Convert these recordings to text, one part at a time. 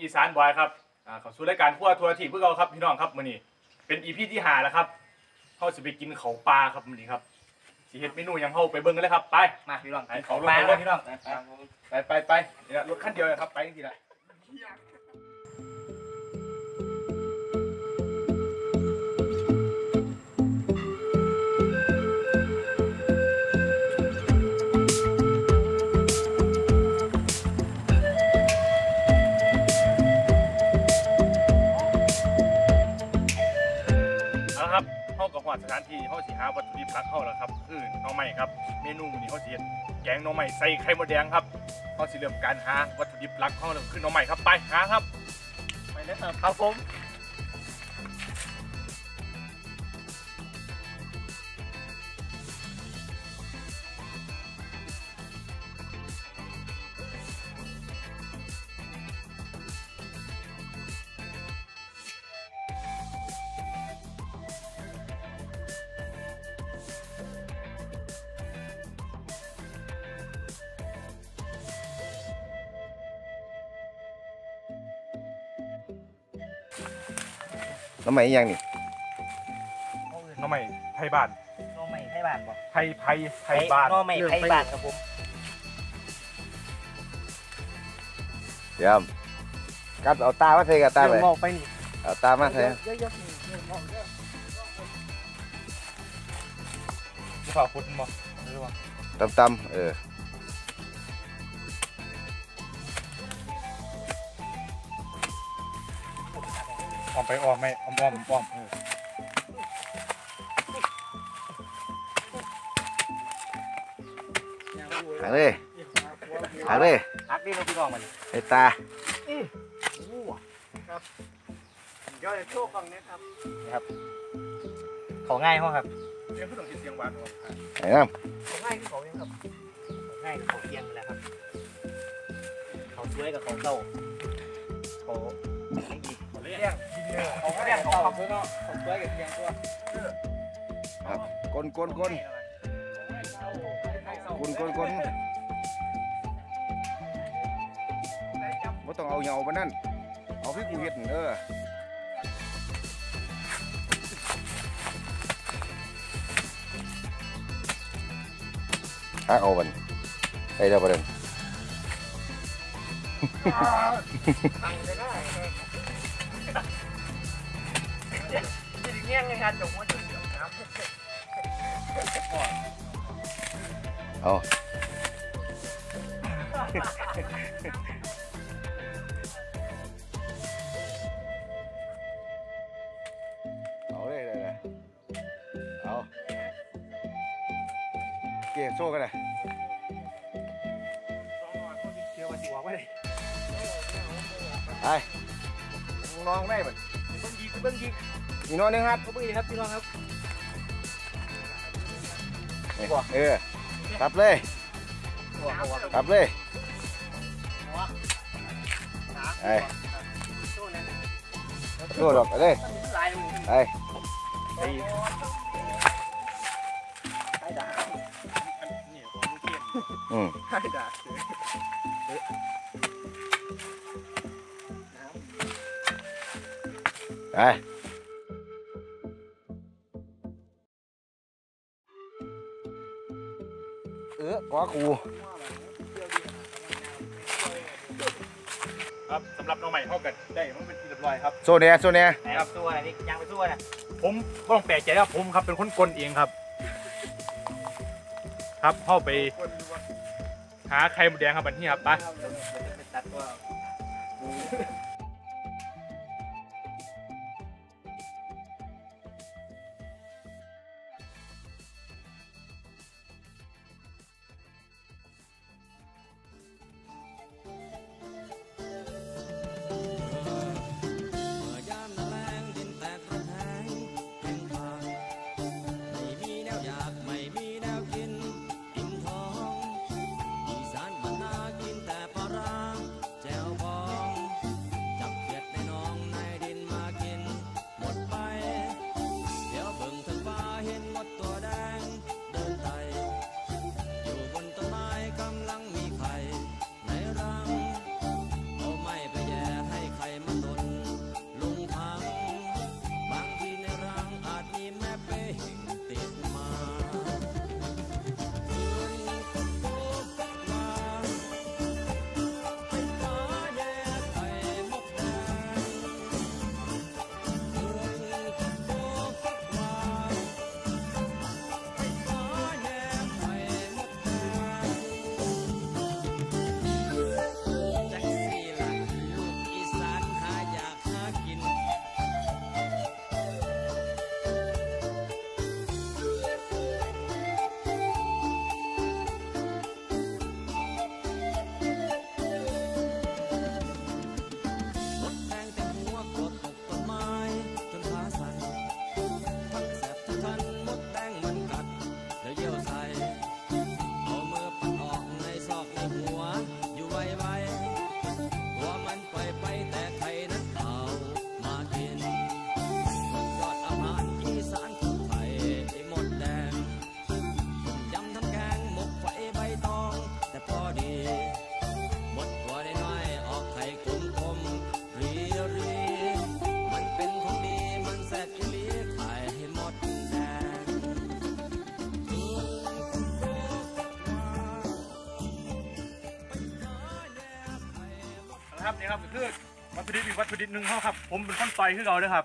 อีสานบอยครับอ่าเข้าสู่รายการครัวทัวร์ทีปเพื่อเราครับพี่น้องครับมื้อนี้เป็น EP ที่ห้าแล้วครับเฮาสิไปกินเข้าป่าครับมื้อนี้ครับสิเฮ็ดเมนูหยังเฮาไปเบิ่งกันเลยครับไป มาพี่น้องไปเข้าป่าลงไปเลยพี่น้อง ไปไปไปเดี๋ยวรถคันเดียวเลยครับไปจริงๆละเครับเฮากับหอดสถานที่เฮาสีหาวัตถุดิบหลักเข้าแล้วครับ คือน้องใหม่ครับ เมนูมื้อนี้เฮาสีแกงน้องใหม่ใส่ไข่มดแดงครับเฮาสีเริ่มการหาวัตถุดิบหลักเข้าแล้วคือน้องใหม่ครับไปหาครับไปเลยครับครับผม น้ำใหม่ยังนี่หน้องใหม่ไทยบ้านน้องใหม่ไทยบ้านบ่ไทยไทยไทยบ้านน้องใหม่ไทยบ้านครับผมเดี๋ยวกัดเอาตามาใส่กับตาไปมองไปนี่เอาตามาใส่เยอะๆนี่เรื่องมองเด้อผู้ข่าวคุณบ่หรือว่าตำตำๆเออ ออมไปออมไม่ออมออมออมเออหักเลยหักเลยฮักดีเนาะพี่น้องมันไอ้ตาย่อยโชว์กล่องนี้ครับครับ ของง่ายห้องครับเสียงผู้ต้องกินเสียงหวานออกครับไอ้น้ของง่ายคือของยังครับของง่ายคือของเที่ยงนี่แหละครับ เขาช่วยกับของเก่าเขาไม่ดี เลี้ยงกินเนื้อของเที่ยงของขับด้วยเนาะของช่วยกับเที่ยงตัวำครับกลนกลนกลกลนกลนกลไม่ต้องเอาเหยาไปนั่นเอาพี่กูเห็ดนั่นเออหักเอาบันไอ้เด้อประเด็นตังค์ได้จะดีเงี้ยงในการจงว่าจะเสียน้ำเอาเอาเลยเลย เลยเอาเกี่ยโซ่กันเลยเชื่อว่าสิว่าไม่ได้ไปน้องได้บ่เบิ้งยิงเบิ้งยิงอีกน้อยหนึงครับเบิ้งยิงครับพี่น้องครับเออตับเลยหัวหัวตับเลยหัวไอ้โซ่นั่นโซ่ดอกไปเลยลายมึงไปไอ้ไอ้ด่านี่ของลูกเทียนอื ไอ้ด่าไปเออกว่ากูครับสำหรับน้องใหม่เฮากันได้มันเป็นที่เรียบร้อยครับโซเนียโซเนียไหนครับตัวไหนนี่ยางไปตัวน่ะผมก็ต้องแปลกใจครับผมครับเป็นคนกลเองครับ ครับเข้าไป หาไข่มดแดงครับบันที่ครับไป นี่ครับก็คือวัตถุดิบอีกวัตถุดิบหนึ่งเขาครับ ผมเป็นคนต่อยคือเราด้วยครับ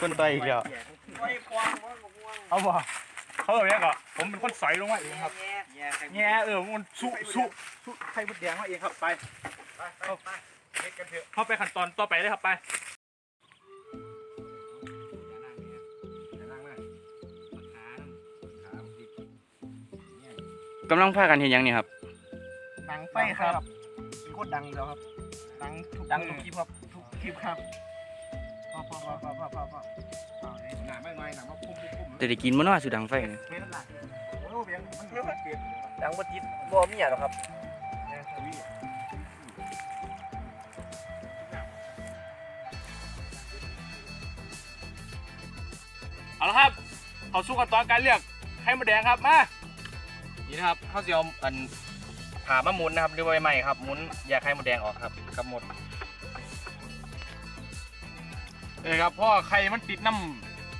คนต่อยอีกแล้วเอาบ่เขาแบบนี้ก็ผมเป็นคนสอยลงมาเองครับแง่แง่ใครแง่เออมันสุสุสุไข่มดแดงมาเองครับไปเข้าเข้าไปขั้นตอนต่อไปเลยครับไปกำลังพากันเห็นยังเนี่ยครับดังไฟครับโคตรดังอยู่แล้วครับ ดังทุกดังทุกคลิปครับทุกคลิปครับพอพอพอพอพอพอพอเอาเลยหน้าไม่ไม่หน้ามาพุ่มพุ่มแต่ได้กินมันว่าสุดังไฟเนี่ยเว้นน้ำหนักโอ้เบียงมันเปลี่ยนดังบติดบ่มีหรอกครับเอาละครับเขาสู้ขั้นตอนการเลือกไข่มดแดงครับมานี่นะครับเขาจะเอาอัน ผ่ามาหมุนนะครับหรือว่าใหม่ครับหมุนแยกไข่มดแดงออกครับกับหมดเออครับพราะไข่มันติดน้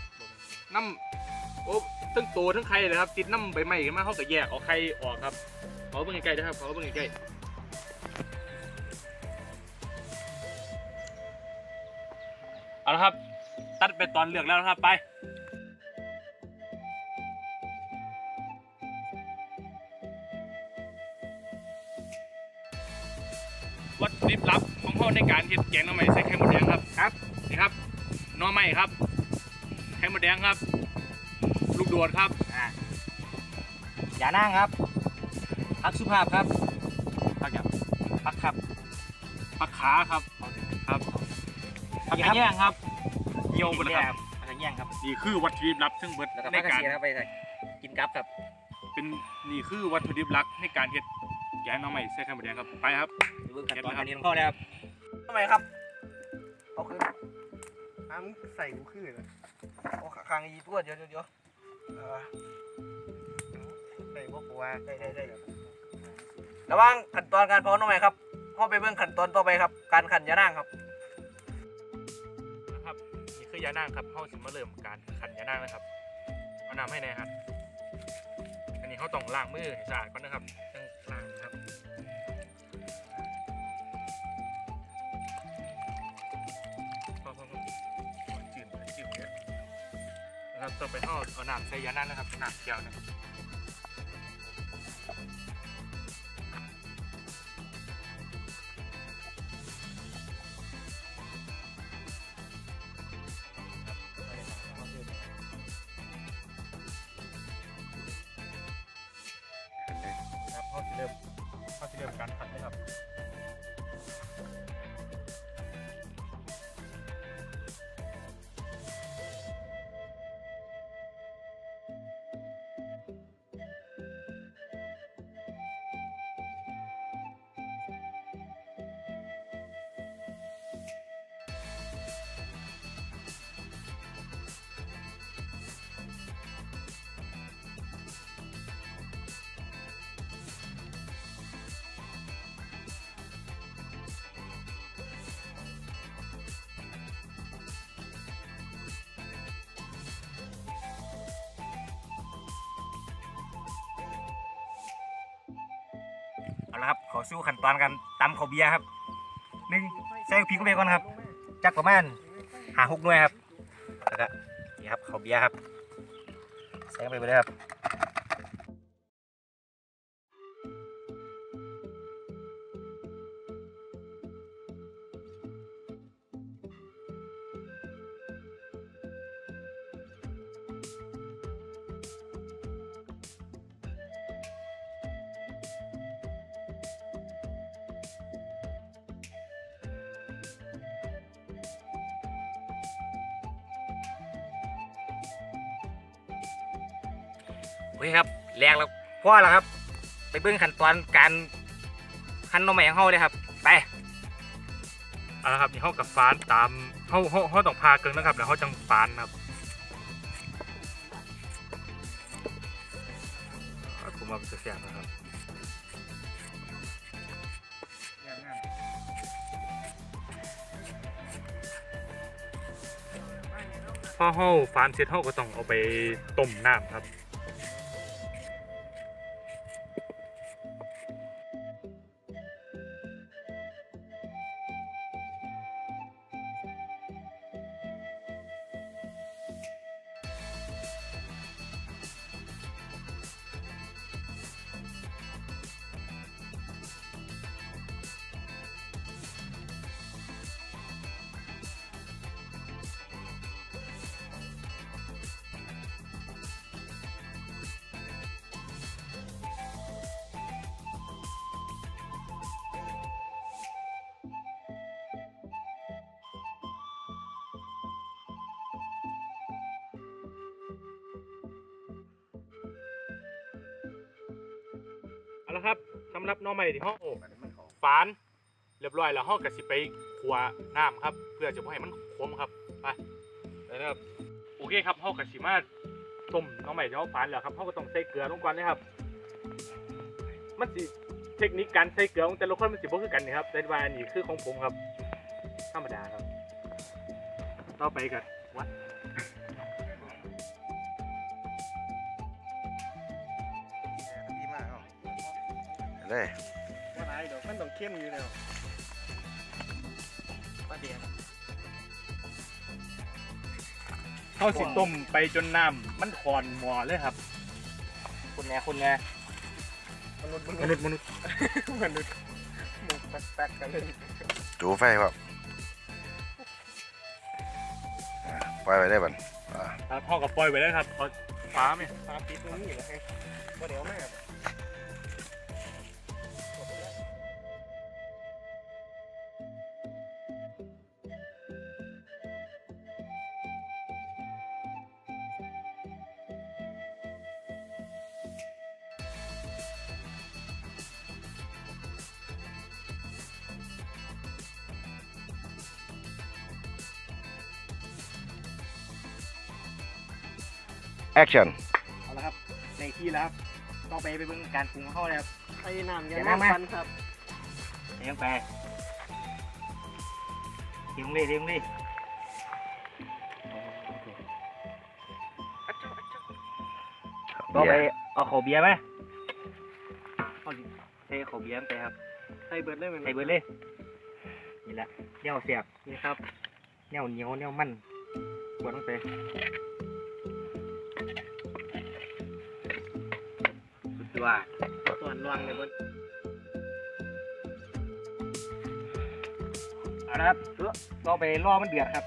ำน้ำโอ้ทั้งตัวทั้งไข่เลยครับติดน้ำใบไม้กันมาเขาก็แยกเอาไข่ออกครับเขาเบิ่งใกล้ๆนะครับเขาเบิ่งใกล้ๆเอาละครับ ตัดไปตอนเลือกแล้วนะครับไป วัตถุดิบลับของเขาในการเฮ็ดแกงหน่อไม้ใส่ไข่มดแดงครับครับนี่ครับหน่อไม้ครับไข่มดแดงครับ ลูกโดดครับอย่านั่งครับพักสุภาพครับผักอย่างพักครับผักขาครับครับผักกระแยงครับเหี่ยวหมดเลยครับพักกันแย่งครับนี่คือวัตถุดิบลับทั้งเบิดแล้วก็ในพักกระการเสียครับไปใส่กินกับครับเป็นนี่คือวัตถุดิบหลักในการเฮ็ด แกงหน่อไม้ใส่ไข่มดแดงครับ ไปครับดูเบิ่งขั้นตอนการเรียนของเขาเลยครับทำไมครับ เอาคือน้ำใส่กูคือเลยเอาคางยีตัวเดี๋ยวเดี๋ยวเดี๋ยวเออได้บ่ปัวได้ได้ได้ระหว่างขั้นตอนการเผาหน่อไม้ครับเข้าไปเบิ่งขั้นตอนต่อไปครับ การขันยานั่งครับนะครับนี่คือยานั่งครับเขาสิมาเริ่มการขันยานั่งนะครับเอาน้ำให้แน่ครับอันนี้เขาต้องล้างมือให้สะอาดก่อนนะครับต้องล้าง นะครับต่อไปเขาเอาน้ำใส่ยานั่งนะครับน้ำเกียวนะครับครับเขาจะเริ่มเขาจะเริ่มการขัดนะครับ ขอสู้ขั้นตอนการตำข้าวเบียร์ครับหนึ่งใส่พริกลงไปก่อนครับ จักประมาณหาหกหน่วยครับแล้วก็นี่ครับข้าวเบียร์ครับใส่ลงไปไปเลยครับ โอเคครับแรงแล้วพอแล้วครับ ไปเบิ่งขั้นตอนการหั่นน่อไม้องเขาเลยครับ ไปเอาละครับนี่เขากับฟานตามเขาเขาเขาต้องพาเกินนะครับแล้วเขาจังฟานครับผมมาเป็นเสียงนะครับพอเขาฟานเสร็จเขาก็ต้องเอาไปต้มน้ำครับ ละครับสำหรับหน้องใหม่ที่ห้องฝานเรียบร้อยแล้วห้องกะสิไปขัวน้ำครับ เพื่อจะบ่ให้มันขมครับไปไปนะครับโอเคครับห้องกะสิมาต้มหน้องใหม่ที่ห้องฝานแล้วครับห้องก็ต้องใส่เกลือลงก่อนนะครับ มันสิเทคนิคการใส่เกลือของแต่ละคนมันสิบ่คือกันนะครับแต่ว่าอันนี้คือของผมครับธรรมดาครับ ต่อไปกันวัดดี เลยว่าไรเดี๋ยวมันต้องเข้มอยู่แล้วประเดี๋ยวเข้าสิต้มไปจนน้ำมันคอนหมอเลยครับ คุณแน่คุณแน่มนุษย์มมนุนุษษย์ย์มนุษย์มนุษย์หมุกแป๊กๆกันเลยจูไฟครับอ่าปล่อยไปได้บันอ่าครับพ่อกับปล่อยไว้แล้วครับเอาฟ้าไหมตามปิดตรงนี้เหรอไงว่าเดี๋ยวแม่ แอคชั่นเอาละครับในที่แล้วครับต้องไปไปเบิ่งการปรุงของเขาเลยครับไอ้น้ำเดี๋ยัยงวไม่น้ำมาฟันครับเลี้ยงไปเลี้ยงเลยเลี้ยงเลยต้องไปเอาขอเบียร์ไหมเอาดิใส่ขอเบียร์ไปครับ ใส่เบิร์ดเลยมันใส่เบิดเลย นี่แหละแนวเสียบนี่ครับแนวเหนียวแนวมันกวนลงไป สุดยอดส่วนรวงเลยบนเอาละครับเราไปรอมันเดือดครับ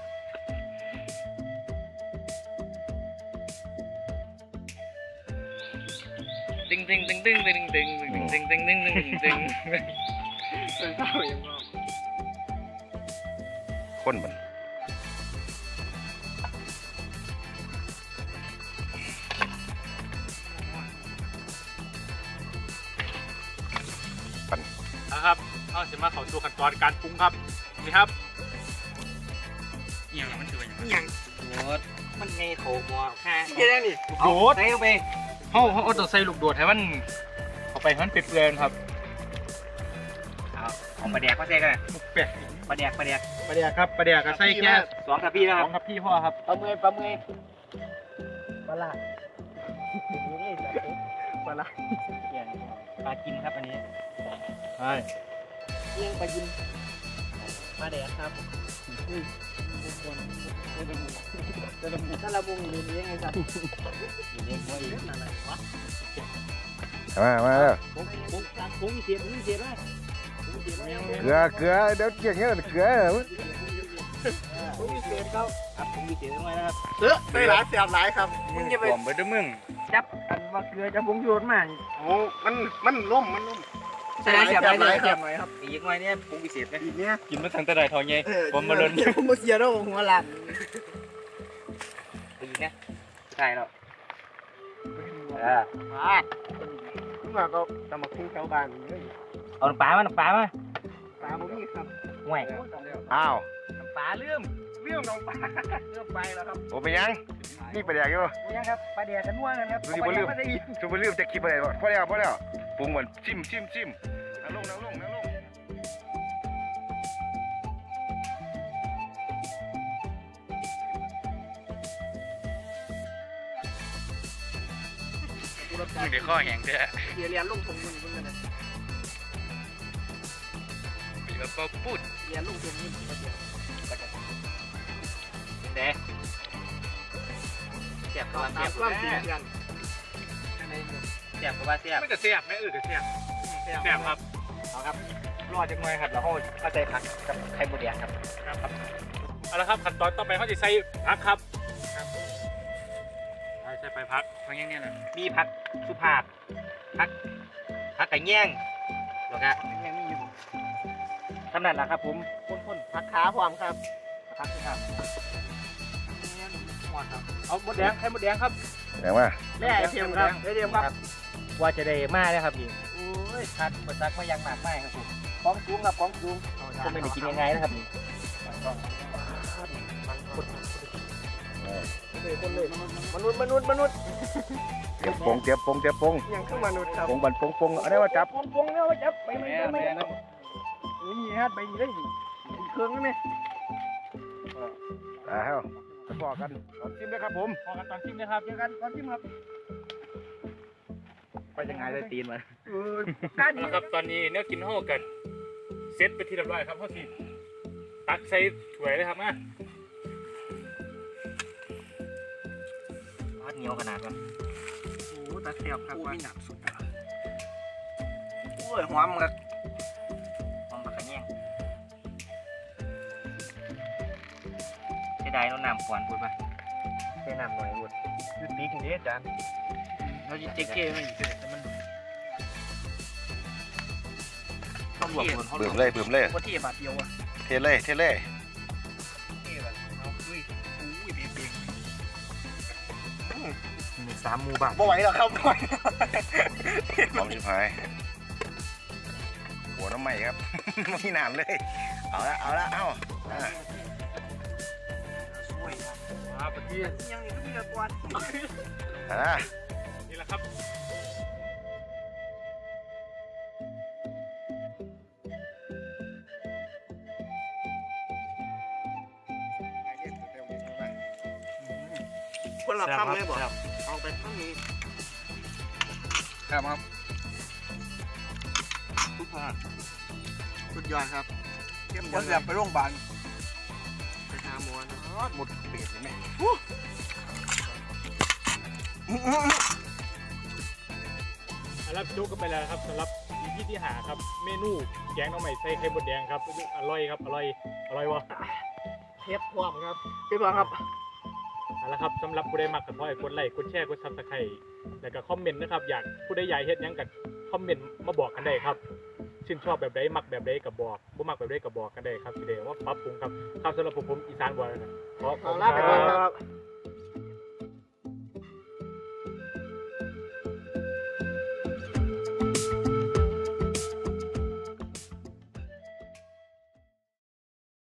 ตึงตึงตึงตึงตึงตึงตึงตึงตึงตึงตึงตึงเป็นเศร้ายังงอคนบัน มาเข้าสู่ขั้นตอนการปรุงครับนี่ครับเอียงมันคืออย่างยังโอ้มันไงโถหมัวค่าแค่นี้นี่โดดใส่เข้าไปเขาเขาเอาตัวใส่ลูกโดดให้มันเข้าไปให้มันเปื่อยๆครับเอาเอาปลาแดกมาใส่กันนะบุกเป็ดปลาแดกปลาแดกปลาแดกครับปลาแดกก็ใส่แค่สองกับพี่นะสคอรับงครับพี่พ่อครับปลาเมยปลาเมยปลาละปลาละปลากินครับอันนี้ใช่ เลี้ยงปลายินปลาแดดครับถ้าเราบุงอยู่นี่ยังไงสัตว์เลี้ยงไว้เล่นอะไรวะมามาแล้วผมผมผมมีเสียผมมีเสียไหมผมมีเสียไหมเกลือเกลือเดี๋ยวเกี่ยงเงี้ยเกลือผมมีเสียเขาครับผมมีเสียงไว้นะครับเสือใส่หลายเสียบหลายครับมึงจะไปรวมไปด้วยมึงจับกันว่าเกลือจะบุงโยนมาโอ้มันมันล่มมันล่ม ใส่เสียบไปเลยเสียบหน่อยครับอีกหน่อยเนี่ยปรุงพิเศษนะอีกเนี้ยกินมาทั้งแต่ใดทองไงผมมาเล่นผมมาเสียแล้วหัวหลังอีกนะใช่แล้วเออมามาก็ตำมาคุ้งแถวบ้านเลยเอาน้ำปลามาน้ำปลามาตาผมมีครับห่วยอ้าวน้ำปลาเลื่อมเรื่องน้องปลาเรื่องไปแล้วครับโอ้ไปยังนี่ไปแดกอยู่ยังครับปลาแดกกันนัวกันครับดูดิบ่ลืมดูบ่ลืมจะคิดไปไหนบ่พอแล้วพอแล้วปรุงเหมือนจิ้มจิ้มจิ้ม นั่งลงนั่งลงนั่งลงกูรับมึงเดี๋ยวข้อแห้งเด้อเสียเรียนลงทงมึงมึงกันนะมีแบบปลาปุดเรียนลงทงมึงมาเดียวเด้เสียบตัวตาเสียมบความจริงเกันสียบตัวเสียบไม่จะเสียบไหมเออจะเสียบเสียบครับ เอาครับรอจังหน่อยครับแล้วเขาก็ใส่ผักกับไข่มดแดงครับครับเอาละครับขั้นตอนต่อไปเขาจะใส่ผักครับใส่ใส่ไปผักพักยังไงนะมีผักสุภาพผักผักไก่แย่งแล้วก็ยังมีอยู่ขนาดละครับผมคนคนผักขาพร้อมครับผักสุภาพหมดครับเอาหมดแดงไข่หมดแดงครับแดงว่าแม่ไอเทียมครับไอเทียมครับ ว่าจะได้มาเลยครับพี่โอ้ ยยขาดบดซักมายังมากมายครับผมของสูงครับของสูงก็ไม่ได้กินง่ายๆนะครับนี่คนเลยมนุษย์มนุษย์มนุษย์เตียบปงเตียบปงเตียบปงยังคือมนุษย์ครับปงบันปงปงอะไรว่าจับปงปงเนี่ยว่าจับไปไหมแม่ไปไหมแม่นะนี่ฮะไปได้เครื่องได้ไหมอ่าเฮ้าไปพอกันตอนชิมเลยครับผมพอกันตอนชิมนะครับเจอกันตอนที่ครับ ไปยังไงได้ตีนมา เออการเอาละครับตอนนี้เนื้อกินห้อกันเซตไปที่เรียบร้อยครับเขาสิตักใส่ถ้วยเลยครับนะพัดเหนียวขนาดนั้นโอ้ตาเสียบครับว่าหนักสุดโอ้ยหอมครับหอมผักกระแยงเสียดายเราน้ำขวานพูดไปใช้น้ำหน่อยพูดยูตีกันนี้อาจารย์เราจะเจ๊กเก้ไม่อยู่ ต่มันต้องบวกคนเขาเบิ่มเลยเบิ่มเลย ว่าที่บาทเดียวอะเทเลยเทเลยที่แบบเอาอุ้ยอุ้ยเบียงเบียงมีสามหมูบาทบ่ไหวแล้วครับบ่ไหวหอมชิบหายหัวน้ำไหม้ครับ ไม่มีน้ำเลย เอาละเอาละเอาอ่าสวยครับมาปะที่ยังนี่ก็มีกระกวนอ่านี่แหละครับ คนละคำเลยบ่เอาไปข้างนี้ครับครับทุกคนสุดยอดครับเข้มข้นแบบไปโรงพยาบาลไปหาหมอนะหมดเปียกเลยไหมเอาละจุกกันไปแล้วครับสำหรับ EP ที่ห้าครับเมนูแกงหน้องใหม่ใส่ไข่มดแดงครับอร่อยครับอร่อยอร่อยวะเทปพร้อมครับเทปพร้อมครับ เอาละครับสำหรับผู้ใดมักกะซ่อยกดไลค์กดแชร์กด subscribe แล้วก็ comment นะครับอยากผู้ใดอยากเฮ็ดหยังกับคอมเมนต์มาบอกกันได้ครับชื่นชอบแบบใดมักแบบใดกับบอกบ่มักแบบใดกับบอกกันได้ครับสิเดว่าปรับปรุงครับครับสำหรับผมผมอีสานบอยนะขอขอบเอาคุณลาไปก่อนคครัรับ บ